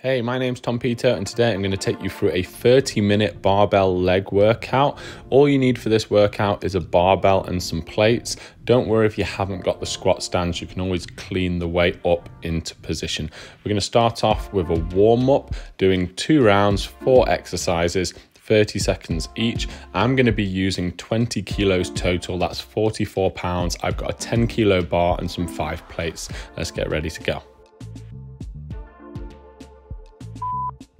Hey, my name's Tom Peto, and today I'm going to take you through a 30 minute barbell leg workout. All you need for this workout is a barbell and some plates. Don't worry if you haven't got the squat stands, you can always clean the weight up into position. We're going to start off with a warm up, doing two rounds, four exercises. 30 seconds each. I'm going to be using 20 kilos total, that's 44 pounds. I've got a 10 kilo bar and some five plates. Let's get ready to go.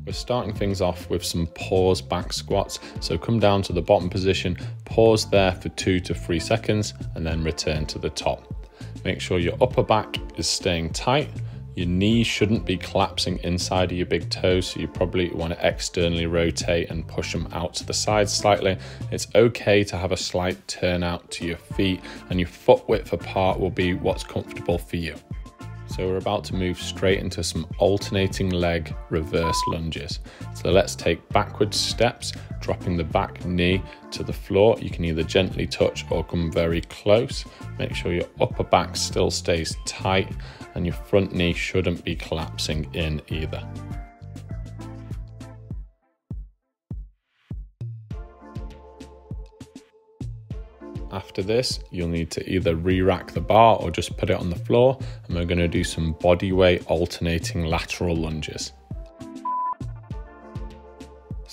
We're starting things off with some pause back squats. So come down to the bottom position, pause there for two to three seconds, and then return to the top. Make sure your upper back is staying tight. Your knees shouldn't be collapsing inside of your big toes, so you probably want to externally rotate and push them out to the side slightly. It's okay to have a slight turn out to your feet, and your foot width apart will be what's comfortable for you. So we're about to move straight into some alternating leg reverse lunges. So let's take backward steps, dropping the back knee to the floor. You can either gently touch or come very close. Make sure your upper back still stays tight and your front knee shouldn't be collapsing in either. After this, you'll need to either re-rack the bar or just put it on the floor and we're going to do some body weight alternating lateral lunges.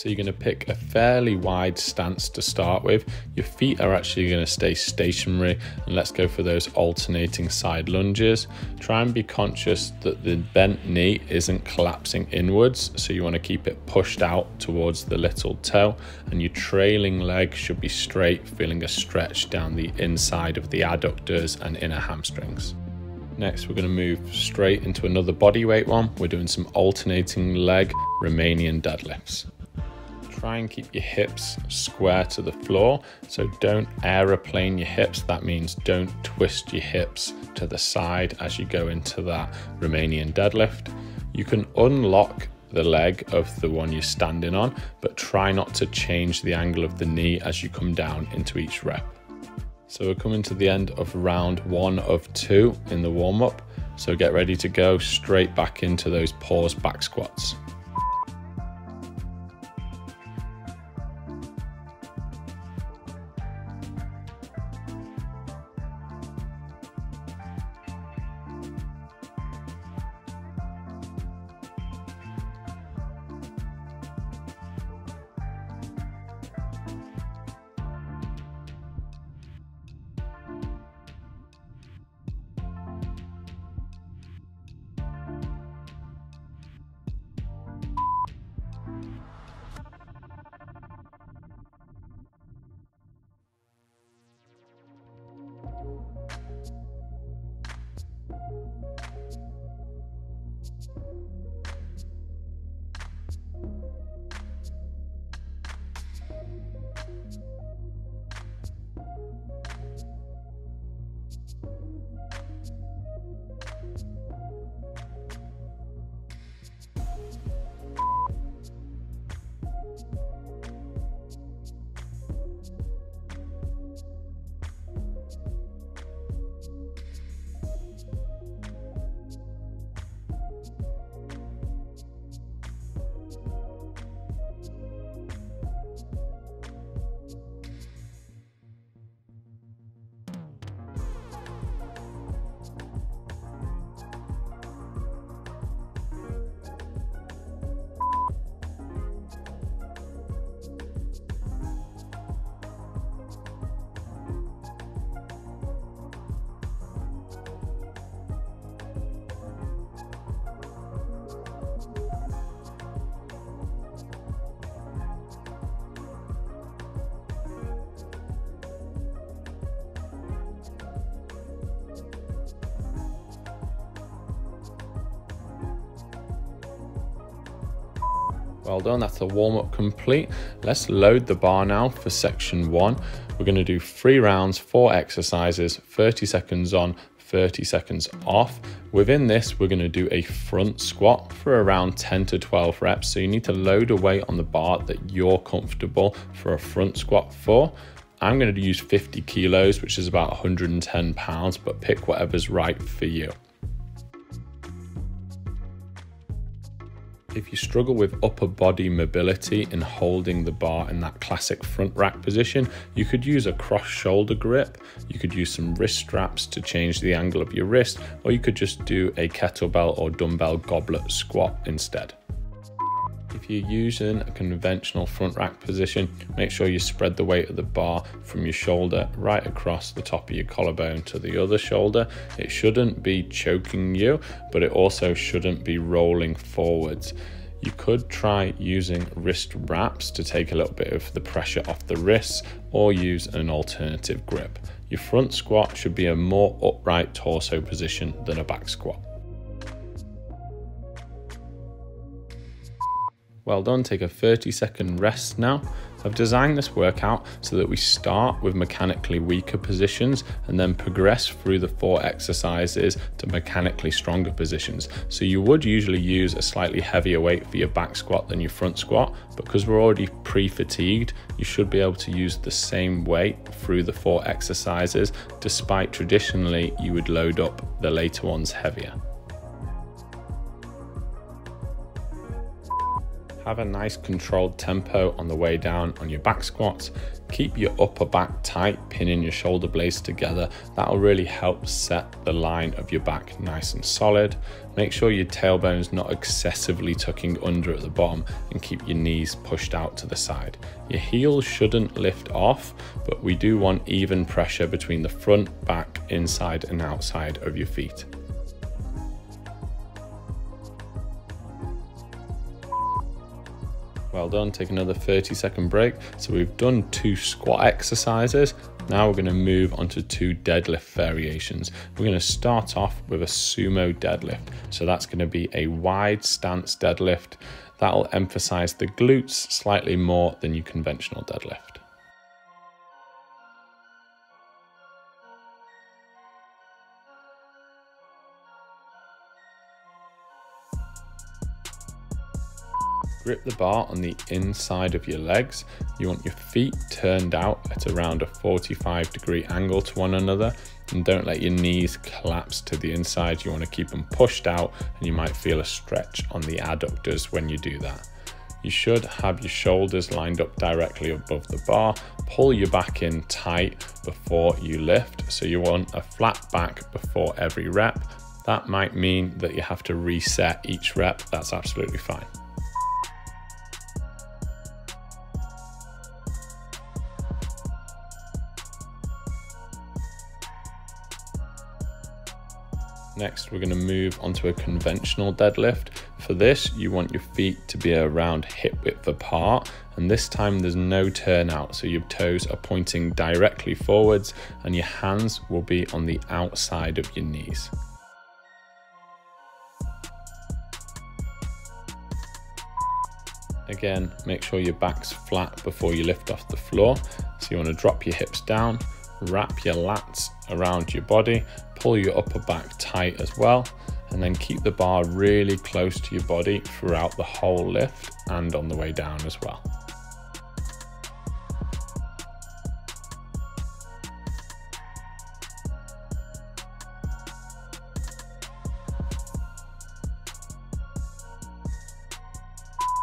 So you're going to pick a fairly wide stance to start with. Your feet are actually going to stay stationary and let's go for those alternating side lunges. Try and be conscious that the bent knee isn't collapsing inwards. So you want to keep it pushed out towards the little toe and your trailing leg should be straight, feeling a stretch down the inside of the adductors and inner hamstrings. Next, we're going to move straight into another body weight one. We're doing some alternating leg Romanian deadlifts try and keep your hips square to the floor. So don't aeroplane your hips. That means don't twist your hips to the side as you go into that Romanian deadlift. You can unlock the leg of the one you're standing on, but try not to change the angle of the knee as you come down into each rep. So we're coming to the end of round one of two in the warm up. So get ready to go straight back into those pause back squats. Well done, that's the warm up complete. Let's load the bar now for section one. We're gonna do three rounds, four exercises, 30 seconds on, 30 seconds off. Within this, we're gonna do a front squat for around 10 to 12 reps. So you need to load a weight on the bar that you're comfortable for a front squat for. I'm gonna use 50 kilos, which is about 110 pounds, but pick whatever's right for you. If you struggle with upper body mobility and holding the bar in that classic front rack position, you could use a cross shoulder grip, you could use some wrist straps to change the angle of your wrist, or you could just do a kettlebell or dumbbell goblet squat instead. If you're using a conventional front rack position, make sure you spread the weight of the bar from your shoulder right across the top of your collarbone to the other shoulder. It shouldn't be choking you, but it also shouldn't be rolling forwards. You could try using wrist wraps to take a little bit of the pressure off the wrists or use an alternative grip. Your front squat should be a more upright torso position than a back squat. Well done, take a 30 second rest now. I've designed this workout so that we start with mechanically weaker positions and then progress through the four exercises to mechanically stronger positions. So you would usually use a slightly heavier weight for your back squat than your front squat, but because we're already pre-fatigued, you should be able to use the same weight through the four exercises, despite traditionally you would load up the later ones heavier. Have a nice controlled tempo on the way down on your back squats. Keep your upper back tight, pinning your shoulder blades together. That'll really help set the line of your back nice and solid. Make sure your tailbone's not excessively tucking under at the bottom and keep your knees pushed out to the side. Your heels shouldn't lift off, but we do want even pressure between the front, back, inside and outside of your feet. Well done, take another 30 second break. So we've done two squat exercises. Now we're gonna move on to two deadlift variations. We're gonna start off with a sumo deadlift. So that's gonna be a wide stance deadlift. That'll emphasize the glutes slightly more than your conventional deadlift. Grip the bar on the inside of your legs. You want your feet turned out at around a 45 degree angle to one another and don't let your knees collapse to the inside. You want to keep them pushed out and you might feel a stretch on the adductors when you do that. You should have your shoulders lined up directly above the bar. Pull your back in tight before you lift. So you want a flat back before every rep. That might mean that you have to reset each rep. That's absolutely fine. Next, we're gonna move onto a conventional deadlift. For this, you want your feet to be around hip width apart, and this time there's no turnout, so your toes are pointing directly forwards and your hands will be on the outside of your knees. Again, make sure your back's flat before you lift off the floor. So you want to drop your hips down, wrap your lats around your body, pull your upper back tight as well, and then keep the bar really close to your body throughout the whole lift and on the way down as well.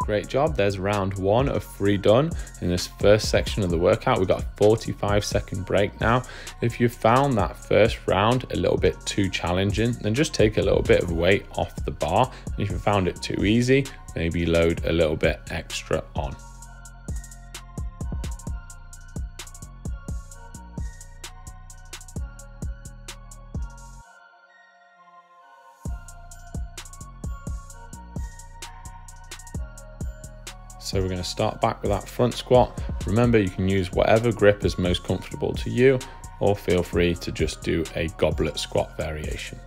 Great job. There's round one of three done in this first section of the workout. We've got a 45 second break now. If you found that first round a little bit too challenging, then just take a little bit of weight off the bar. And if you found it too easy, maybe load a little bit extra on. To start back with that front squat. Remember, you can use whatever grip is most comfortable to you, or feel free to just do a goblet squat variation.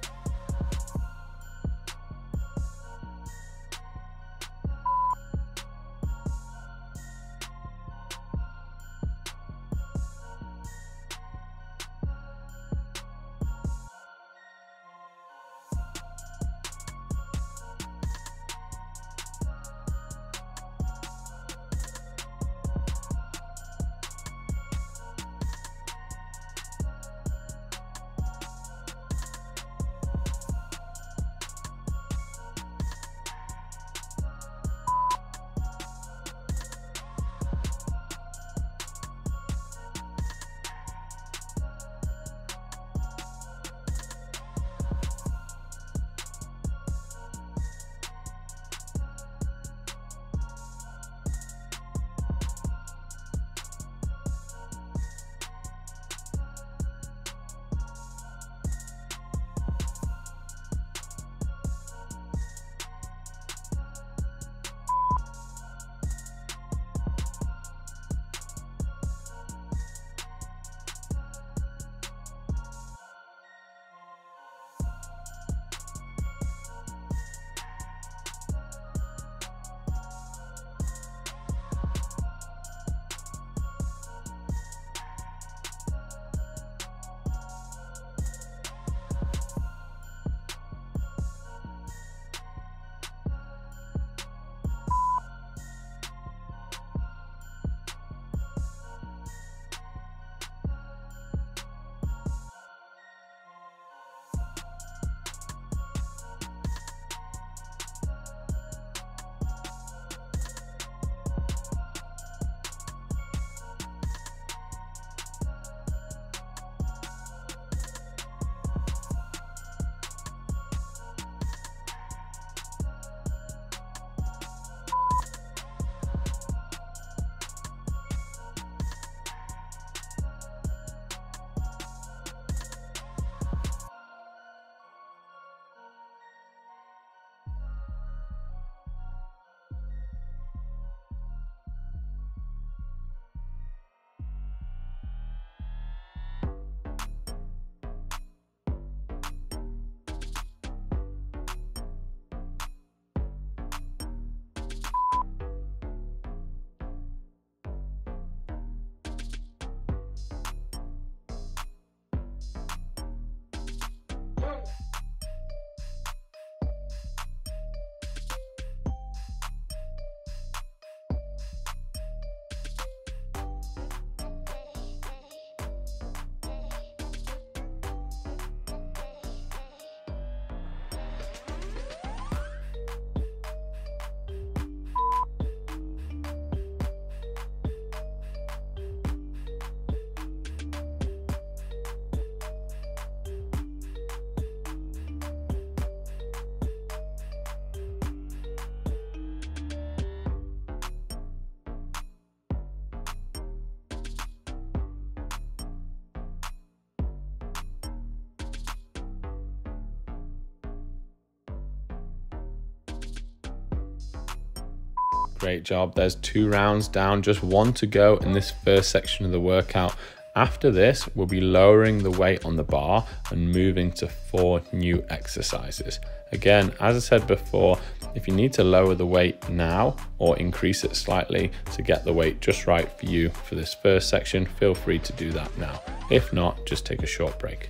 Great job. There's two rounds down, just one to go in this first section of the workout. After this, we'll be lowering the weight on the bar and moving to four new exercises. Again, as I said before, if you need to lower the weight now or increase it slightly to get the weight just right for you for this first section, feel free to do that now. If not, just take a short break.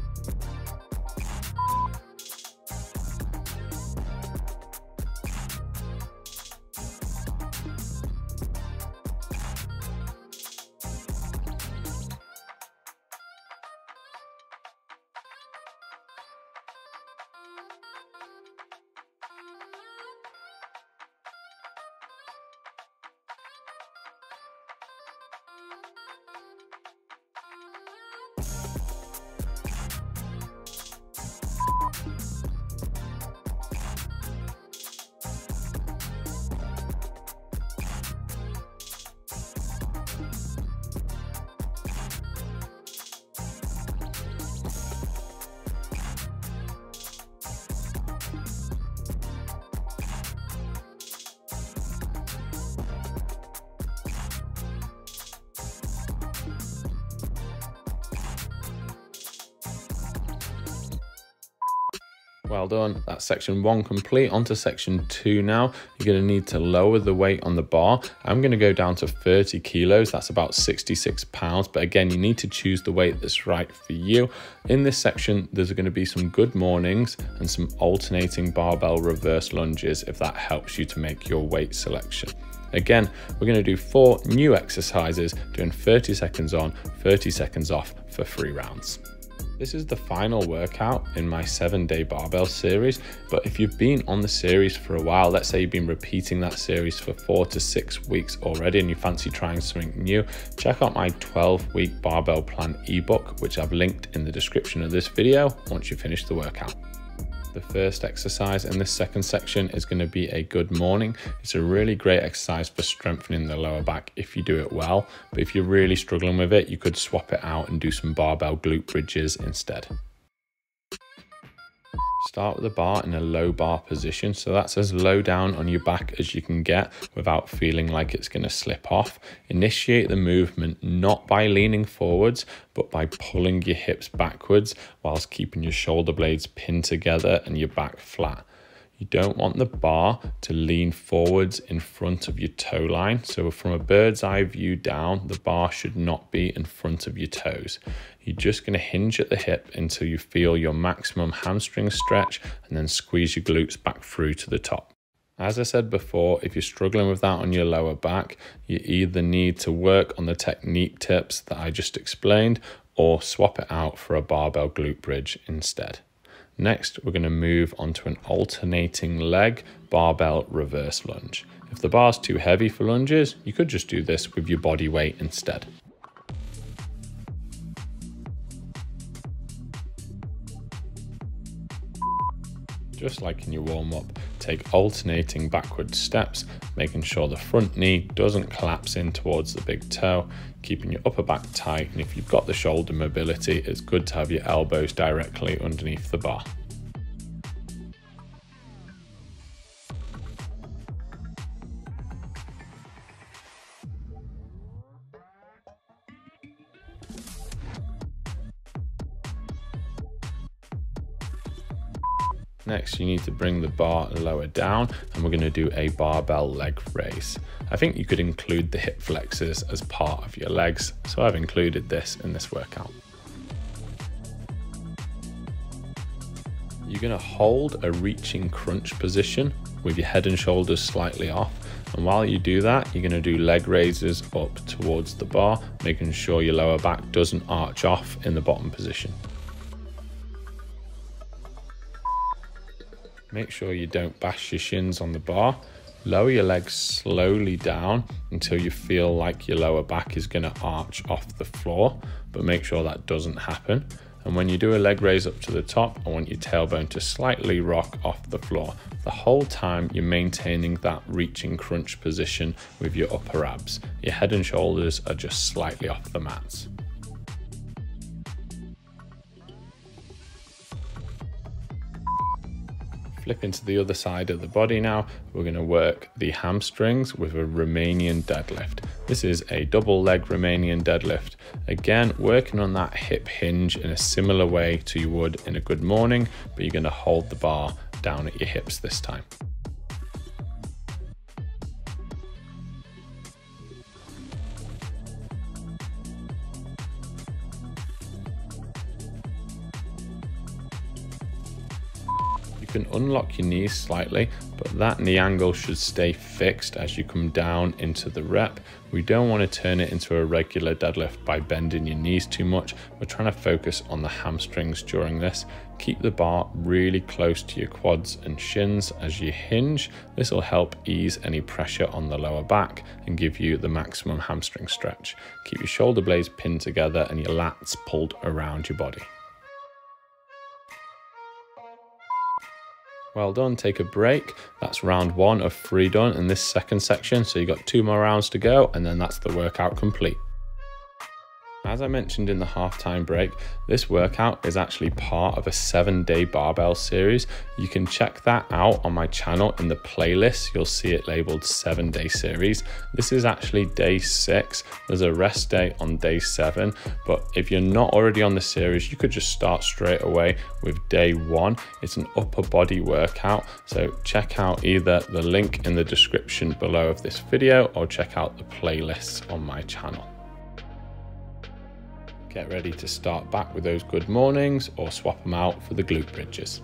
Well done. That's section one complete. Onto section two now. You're to need to lower the weight on the bar. I'm going to go down to 30 kilos. That's about 66 pounds. But again, you need to choose the weight that's right for you. In this section, there's going to be some good mornings and some alternating barbell reverse lunges if that helps you to make your weight selection. Again, we're going to do four new exercises doing 30 seconds on, 30 seconds off for three rounds. This is the final workout in my seven day barbell series. But if you've been on the series for a while, let's say you've been repeating that series for four to six weeks already and you fancy trying something new, check out my 12 week barbell plan ebook, which I've linked in the description of this video once you finish the workout. The first exercise in this second section is going to be a good morning. It's a really great exercise for strengthening the lower back if you do it well. But if you're really struggling with it, you could swap it out and do some barbell glute bridges instead. Start with the bar in a low bar position. So that's as low down on your back as you can get without feeling like it's going to slip off. Initiate the movement not by leaning forwards, but by pulling your hips backwards whilst keeping your shoulder blades pinned together and your back flat. You don't want the bar to lean forwards in front of your toe line. So from a bird's eye view down, the bar should not be in front of your toes. You're just going to hinge at the hip until you feel your maximum hamstring stretch and then squeeze your glutes back through to the top. As I said before, if you're struggling with that on your lower back, you either need to work on the technique tips that I just explained or swap it out for a barbell glute bridge instead. Next, we're going to move onto an alternating leg barbell reverse lunge. If the bar's too heavy for lunges, you could just do this with your body weight instead. Just like in your warm up, take alternating backward steps, making sure the front knee doesn't collapse in towards the big toe, keeping your upper back tight. And if you've got the shoulder mobility, it's good to have your elbows directly underneath the bar. Next, you need to bring the bar lower down and we're going to do a barbell leg raise. I think you could include the hip flexors as part of your legs, so I've included this in this workout. You're going to hold a reaching crunch position with your head and shoulders slightly off. And while you do that, you're going to do leg raises up towards the bar, making sure your lower back doesn't arch off in the bottom position. Make sure you don't bash your shins on the bar. Lower your legs slowly down until you feel like your lower back is going to arch off the floor, but make sure that doesn't happen. And when you do a leg raise up to the top, I want your tailbone to slightly rock off the floor. The whole time you're maintaining that reaching crunch position with your upper abs. Your head and shoulders are just slightly off the mats. Flip into the other side of the body now. We're going to work the hamstrings with a Romanian deadlift. This is a double leg Romanian deadlift. Again, working on that hip hinge in a similar way to you would in a good morning, but you're going to hold the bar down at your hips this time. Can unlock your knees slightly, but that knee angle should stay fixed as you come down into the rep. We don't want to turn it into a regular deadlift by bending your knees too much. We're trying to focus on the hamstrings during this. Keep the bar really close to your quads and shins as you hinge. This will help ease any pressure on the lower back and give you the maximum hamstring stretch. Keep your shoulder blades pinned together and your lats pulled around your body. Well done, take a break. That's round one of three done in this second section. So you got two more rounds to go and then that's the workout complete. As I mentioned in the halftime break, this workout is actually part of a seven day barbell series. You can check that out on my channel in the playlist. You'll see it labeled seven day series. This is actually day six. There's a rest day on day seven. But if you're not already on the series, you could just start straight away with day one. It's an upper body workout. So check out either the link in the description below of this video or check out the playlist on my channel. Get ready to start back with those good mornings or swap them out for the glute bridges.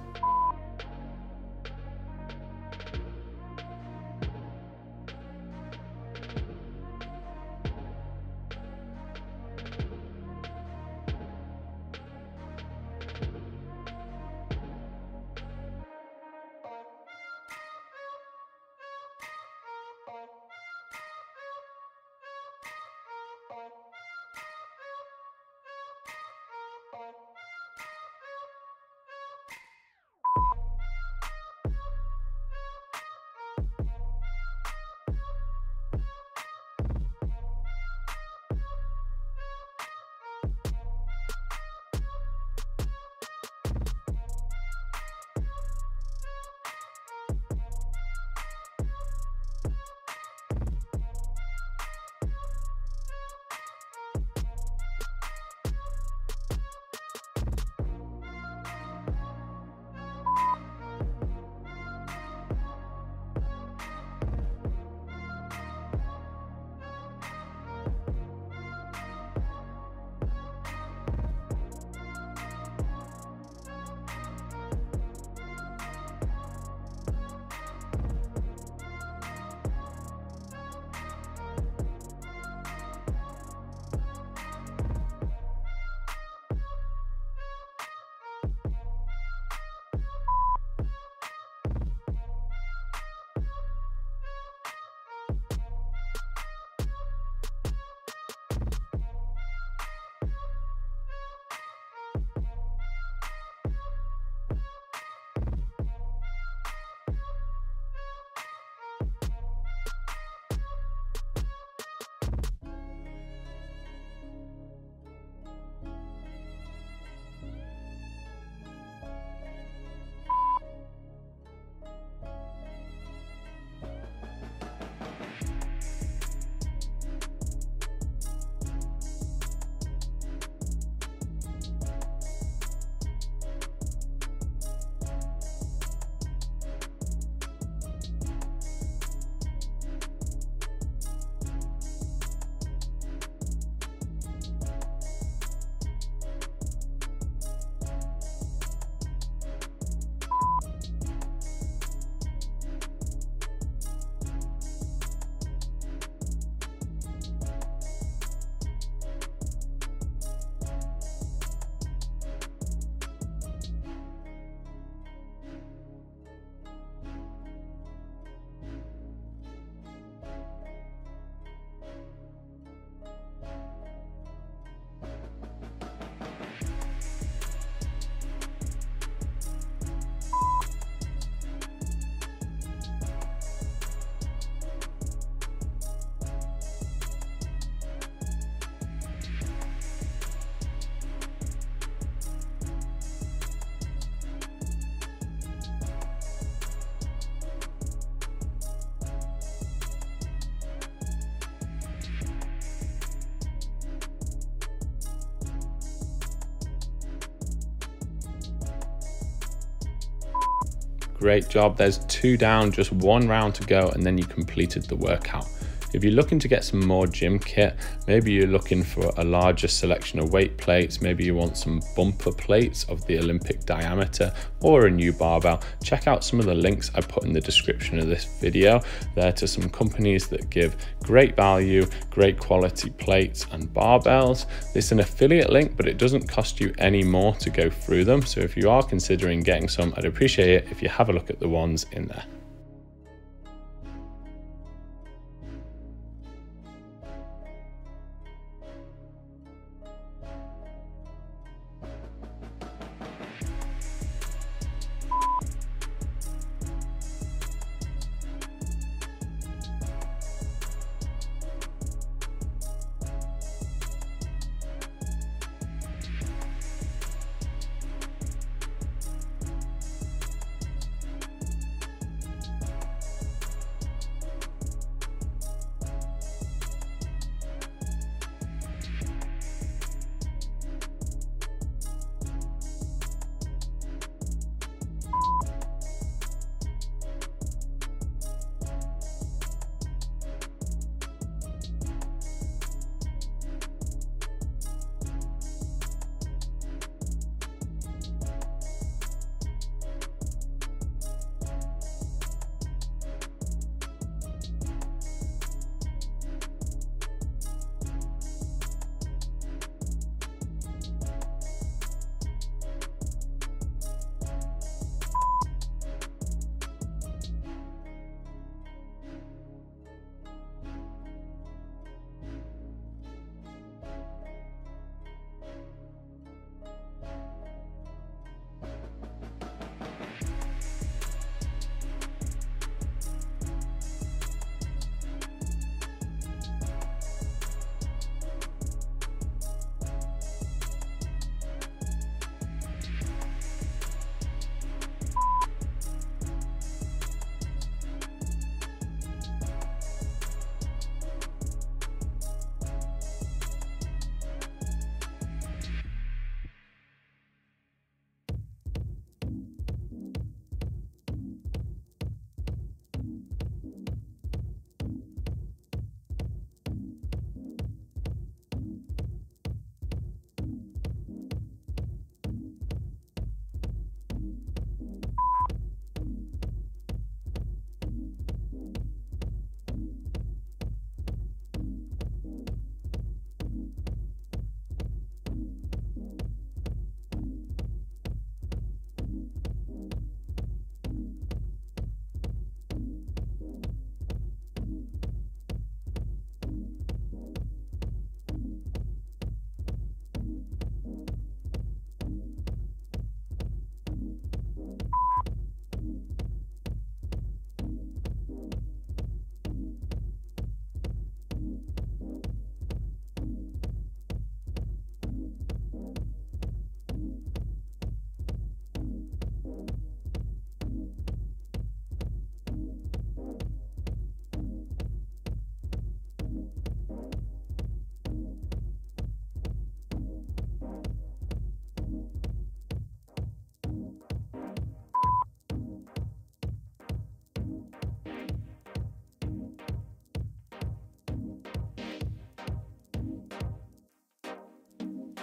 Great job. There's two down, just one round to go, and then you completed the workout. If you're looking to get some more gym kit, maybe you're looking for a larger selection of weight plates, maybe you want some bumper plates of the Olympic diameter or a new barbell, check out some of the links I put in the description of this video. There to some companies that give great value, great quality plates and barbells. It's an affiliate link, but it doesn't cost you any more to go through them. So if you are considering getting some, I'd appreciate it if you have a look at the ones in there.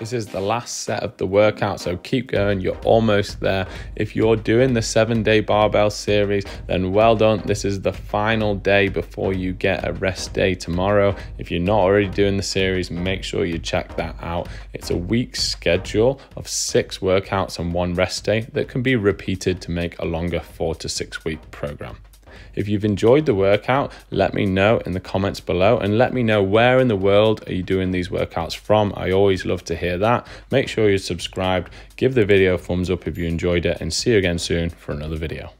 This is the last set of the workout, so keep going. You're almost there. If you're doing the seven day barbell series, then well done. This is the final day before you get a rest day tomorrow. If you're not already doing the series, make sure you check that out. It's a week's schedule of six workouts and one rest day that can be repeated to make a longer four to six week program. If you've enjoyed the workout, let me know in the comments below and let me know where in the world are you doing these workouts from. I always love to hear that. Make sure you're subscribed, give the video a thumbs up if you enjoyed it, and see you again soon for another video.